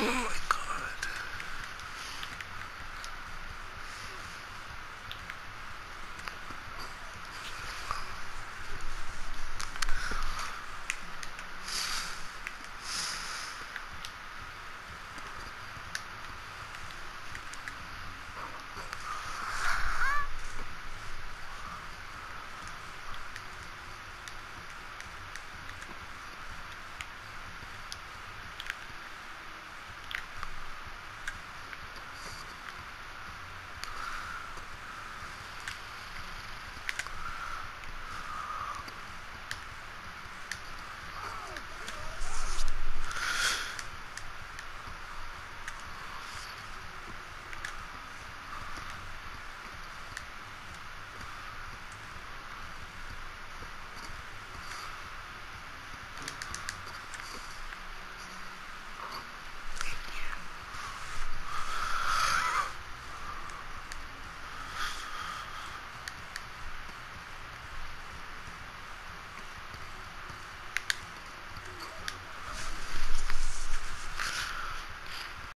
Ugh.